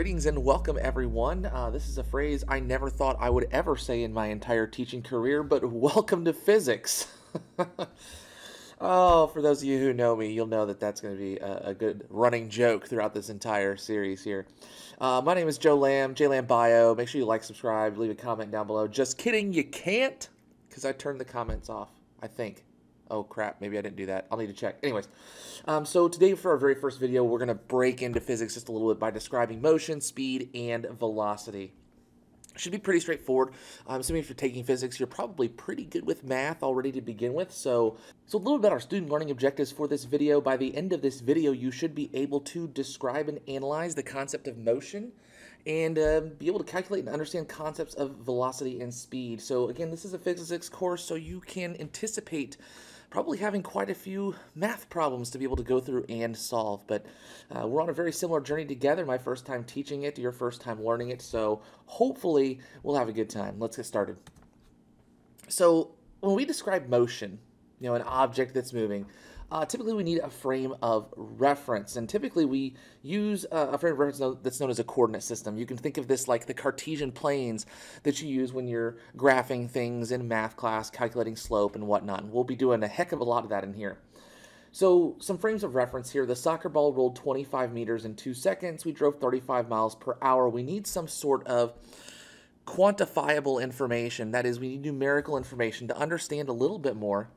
greetings and welcome everyone. Uh, this is a phrase I never thought I would ever say in my entire teaching career, but welcome to physics. oh, for those of you who know me, you'll know that that's going to be a, a, good running joke throughout this entire series here. Uh, my name is Joe Lamb, J Lamb Bio. Make sure you like, subscribe, leave a comment down below. Just kidding, you can't, because I turned the comments off, I think. Oh crap, maybe I didn't do that. I'll need to check. Anyways, um, so today for our very first video, we're going to break into physics just a little bit by describing motion, speed, and velocity. Should be pretty straightforward. I'm assuming if you're taking physics, you're probably pretty good with math already to begin with. So, so a little bit our student learning objectives for this video. By the end of this video, you should be able to describe and analyze the concept of motion and uh, be able to calculate and understand concepts of velocity and speed. So again, this is a physics course, so you can anticipate probably having quite a few math problems to be able to go through and solve. But uh, we're on a very similar journey together. My first time teaching it, your first time learning it. So hopefully we'll have a good time. Let's get started. So when we describe motion, you know, an object that's moving, uh, typically we need a frame of reference, and typically we use uh, a frame of reference that's known as a coordinate system. You can think of this like the Cartesian planes that you use when you're graphing things in math class, calculating slope and whatnot. And we'll be doing a heck of a lot of that in here. So some frames of reference here. The soccer ball rolled 25 meters in two seconds. We drove 35 miles per hour. We need some sort of quantifiable information. That is, we need numerical information to understand a little bit more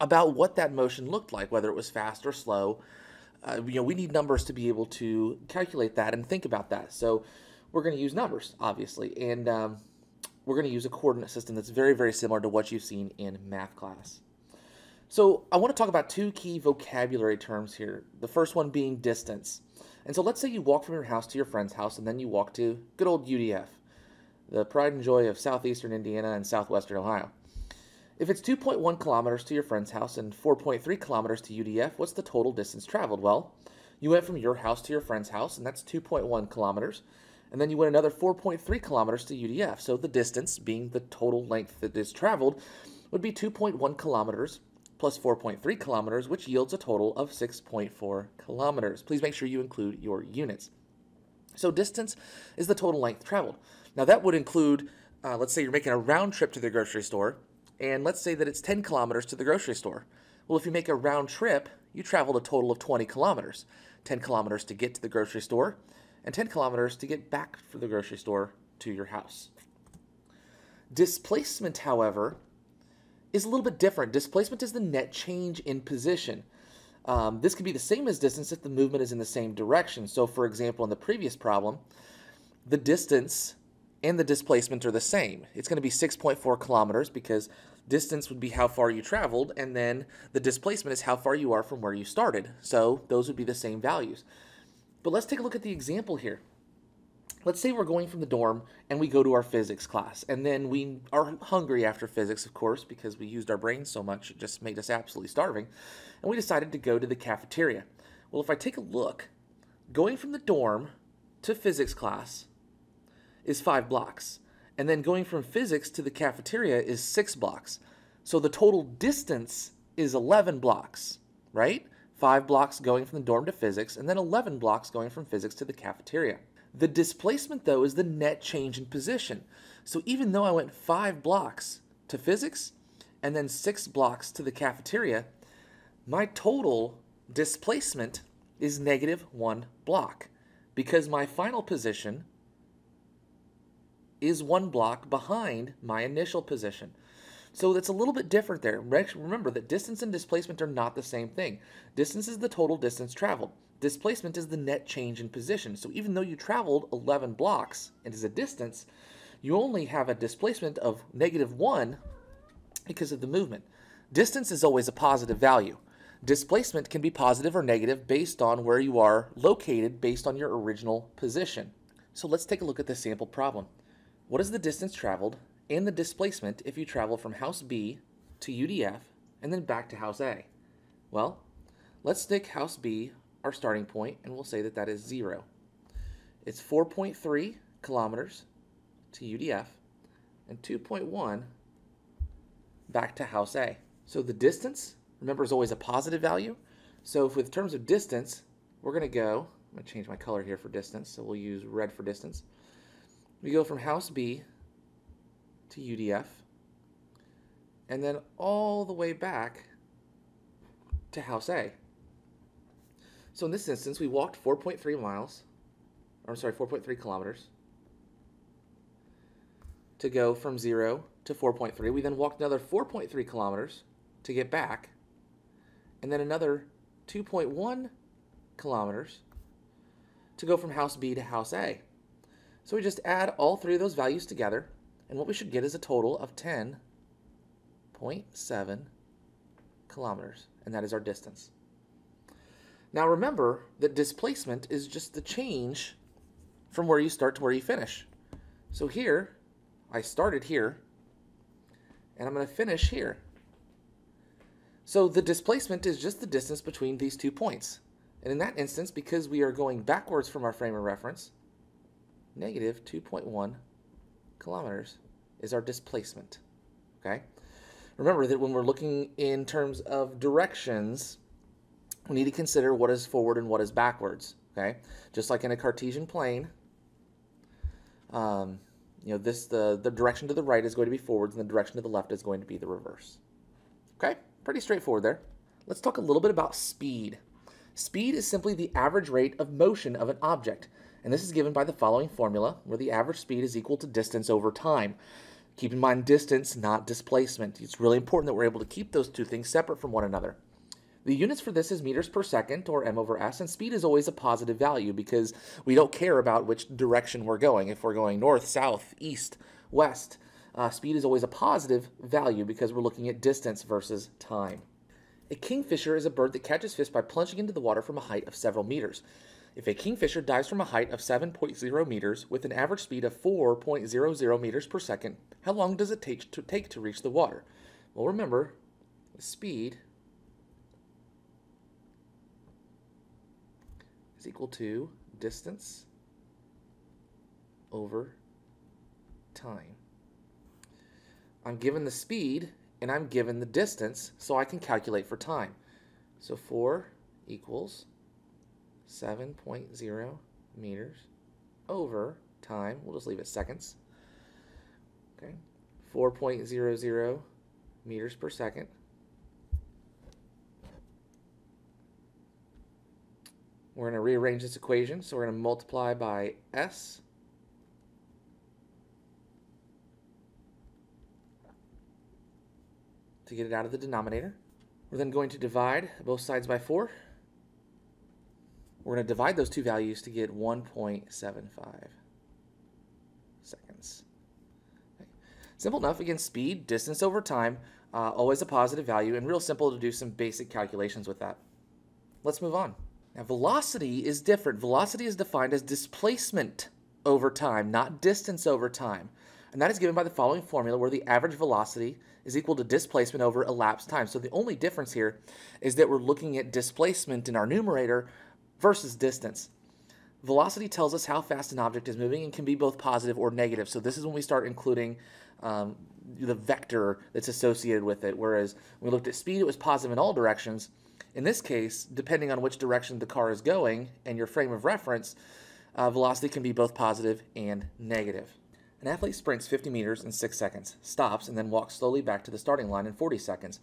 about what that motion looked like, whether it was fast or slow. Uh, you know, we need numbers to be able to calculate that and think about that. So we're going to use numbers, obviously, and um, we're going to use a coordinate system that's very, very similar to what you've seen in math class. So I want to talk about two key vocabulary terms here. The first one being distance. And so let's say you walk from your house to your friend's house and then you walk to good old UDF, the pride and joy of southeastern Indiana and southwestern Ohio. If it's 2.1 kilometers to your friend's house and 4.3 kilometers to UDF, what's the total distance traveled? Well, you went from your house to your friend's house, and that's 2.1 kilometers. And then you went another 4.3 kilometers to UDF. So the distance, being the total length that is traveled, would be 2.1 kilometers plus 4.3 kilometers, which yields a total of 6.4 kilometers. Please make sure you include your units. So distance is the total length traveled. Now that would include, uh, let's say you're making a round trip to the grocery store, and let's say that it's 10 kilometers to the grocery store. Well, if you make a round trip, you traveled a total of 20 kilometers. 10 kilometers to get to the grocery store, and 10 kilometers to get back from the grocery store to your house. Displacement, however, is a little bit different. Displacement is the net change in position. Um, this can be the same as distance if the movement is in the same direction. So, for example, in the previous problem, the distance and the displacement are the same. It's going to be 6.4 kilometers because distance would be how far you traveled, and then the displacement is how far you are from where you started. So those would be the same values. But let's take a look at the example here. Let's say we're going from the dorm and we go to our physics class, and then we are hungry after physics, of course, because we used our brains so much, it just made us absolutely starving, and we decided to go to the cafeteria. Well, if I take a look, going from the dorm to physics class is five blocks. And then going from physics to the cafeteria is six blocks. So the total distance is 11 blocks, right? Five blocks going from the dorm to physics, and then 11 blocks going from physics to the cafeteria. The displacement, though, is the net change in position. So even though I went five blocks to physics and then six blocks to the cafeteria, my total displacement is negative one block because my final position is one block behind my initial position. So it's a little bit different there. Remember that distance and displacement are not the same thing. Distance is the total distance traveled. Displacement is the net change in position. So even though you traveled 11 blocks and is a distance, you only have a displacement of negative 1 because of the movement. Distance is always a positive value. Displacement can be positive or negative based on where you are located based on your original position. So let's take a look at the sample problem. What is the distance traveled and the displacement if you travel from house B to UDF and then back to house A? Well, let's stick house B, our starting point, and we'll say that that is 0. It's 4.3 kilometers to UDF and 2.1 back to house A. So the distance, remember, is always a positive value. So with terms of distance, we're going to go, I'm going to change my color here for distance, so we'll use red for distance. We go from house B to UDF, and then all the way back to house A. So in this instance, we walked 4.3 miles, or sorry, 4.3 kilometers to go from 0 to 4.3. We then walked another 4.3 kilometers to get back, and then another 2.1 kilometers to go from house B to house A. So we just add all three of those values together, and what we should get is a total of 10.7 kilometers, and that is our distance. Now remember that displacement is just the change from where you start to where you finish. So here, I started here, and I'm going to finish here. So the displacement is just the distance between these two points. And in that instance, because we are going backwards from our frame of reference, negative 2.1 kilometers is our displacement. Okay? Remember that when we're looking in terms of directions, we need to consider what is forward and what is backwards. Okay? Just like in a Cartesian plane, um, you know, this the, the direction to the right is going to be forwards and the direction to the left is going to be the reverse. Okay? Pretty straightforward there. Let's talk a little bit about speed. Speed is simply the average rate of motion of an object, and this is given by the following formula, where the average speed is equal to distance over time. Keep in mind distance, not displacement. It's really important that we're able to keep those two things separate from one another. The units for this is meters per second, or m over s, and speed is always a positive value because we don't care about which direction we're going. If we're going north, south, east, west, uh, speed is always a positive value because we're looking at distance versus time. A kingfisher is a bird that catches fish by plunging into the water from a height of several meters. If a kingfisher dives from a height of 7.0 meters with an average speed of 4.00 meters per second, how long does it take to, take to reach the water? Well, remember, the speed is equal to distance over time. I'm given the speed and I'm given the distance so I can calculate for time. So 4 equals 7.0 meters over time. We'll just leave it seconds. Okay, 4.00 meters per second. We're going to rearrange this equation. So we're going to multiply by s to get it out of the denominator. We're then going to divide both sides by 4. We're going to divide those two values to get 1.75 seconds. Okay. Simple enough. Again, speed, distance over time, uh, always a positive value, and real simple to do some basic calculations with that. Let's move on. Now, velocity is different. Velocity is defined as displacement over time, not distance over time. And that is given by the following formula where the average velocity is equal to displacement over elapsed time. So the only difference here is that we're looking at displacement in our numerator versus distance. Velocity tells us how fast an object is moving and can be both positive or negative. So this is when we start including um, the vector that's associated with it. Whereas when we looked at speed, it was positive in all directions. In this case, depending on which direction the car is going and your frame of reference, uh, velocity can be both positive and negative. An athlete sprints 50 meters in 6 seconds, stops, and then walks slowly back to the starting line in 40 seconds.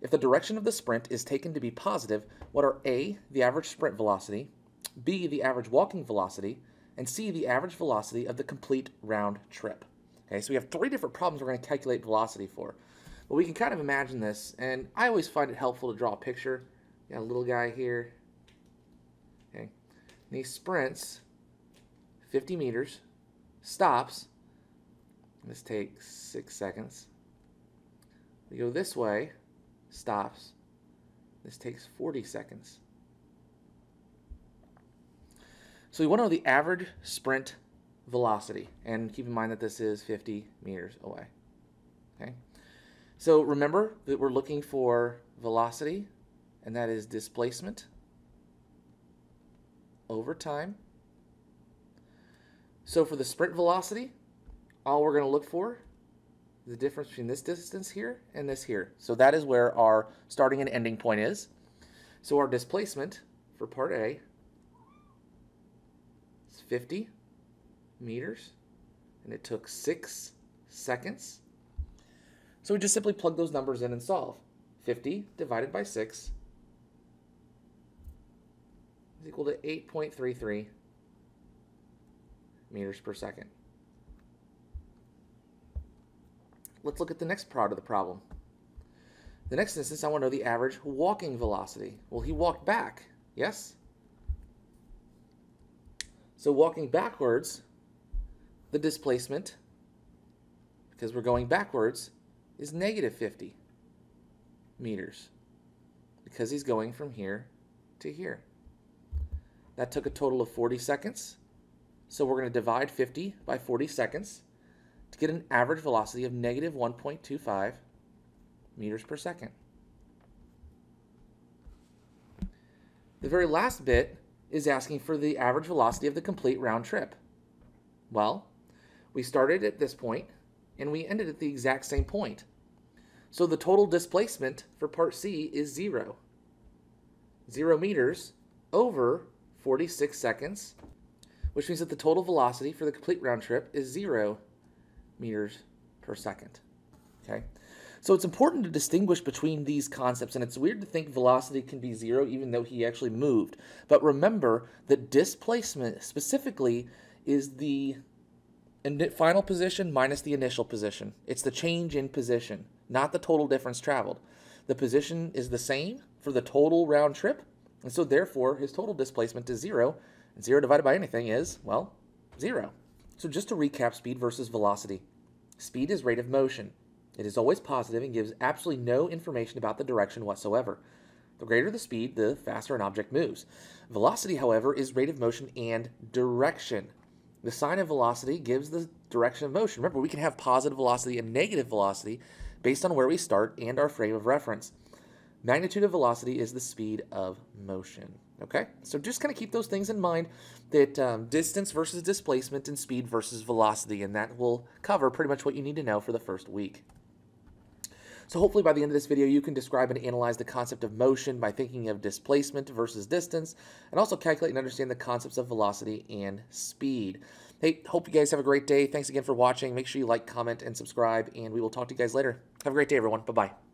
If the direction of the sprint is taken to be positive, what are A, the average sprint velocity, B, the average walking velocity, and C, the average velocity of the complete round trip? Okay, so we have three different problems we're going to calculate velocity for. But we can kind of imagine this, and I always find it helpful to draw a picture. Got a little guy here. Okay, and he sprints 50 meters, stops, this takes six seconds. We go this way, stops. This takes 40 seconds. So we want to know the average sprint velocity. And keep in mind that this is 50 meters away. Okay. So remember that we're looking for velocity, and that is displacement over time. So for the sprint velocity, all we're going to look for the difference between this distance here and this here. So that is where our starting and ending point is. So our displacement for part A is 50 meters, and it took 6 seconds. So we just simply plug those numbers in and solve. 50 divided by 6 is equal to 8.33 meters per second. Let's look at the next part of the problem. The next instance, I want to know the average walking velocity. Well, he walked back, yes? So walking backwards, the displacement, because we're going backwards, is negative 50 meters because he's going from here to here. That took a total of 40 seconds. So we're going to divide 50 by 40 seconds to get an average velocity of negative 1.25 meters per second. The very last bit is asking for the average velocity of the complete round trip. Well, we started at this point and we ended at the exact same point. So the total displacement for part C is zero. Zero meters over 46 seconds, which means that the total velocity for the complete round trip is zero meters per second. Okay, so it's important to distinguish between these concepts, and it's weird to think velocity can be zero even though he actually moved. But remember that displacement specifically is the final position minus the initial position. It's the change in position, not the total difference traveled. The position is the same for the total round trip, and so therefore his total displacement is zero, and zero divided by anything is, well, zero. So just to recap speed versus velocity. Speed is rate of motion. It is always positive and gives absolutely no information about the direction whatsoever. The greater the speed, the faster an object moves. Velocity, however, is rate of motion and direction. The sign of velocity gives the direction of motion. Remember, we can have positive velocity and negative velocity based on where we start and our frame of reference. Magnitude of velocity is the speed of motion. Okay, so just kind of keep those things in mind that um, distance versus displacement and speed versus velocity, and that will cover pretty much what you need to know for the first week. So hopefully by the end of this video, you can describe and analyze the concept of motion by thinking of displacement versus distance, and also calculate and understand the concepts of velocity and speed. Hey, hope you guys have a great day. Thanks again for watching. Make sure you like, comment, and subscribe, and we will talk to you guys later. Have a great day, everyone. Bye-bye.